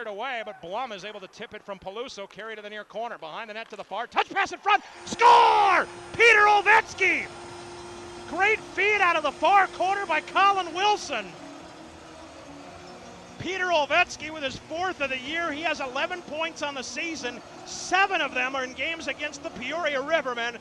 away, but Blum is able to tip it from Peluso, carry to the near corner, behind the net to the far, touch pass in front, score! Peter Olvecky! Great feed out of the far corner by Colin Wilson. Peter Olvecky, with his fourth of the year. He has 11 points on the season. Seven of them are in games against the Peoria Rivermen.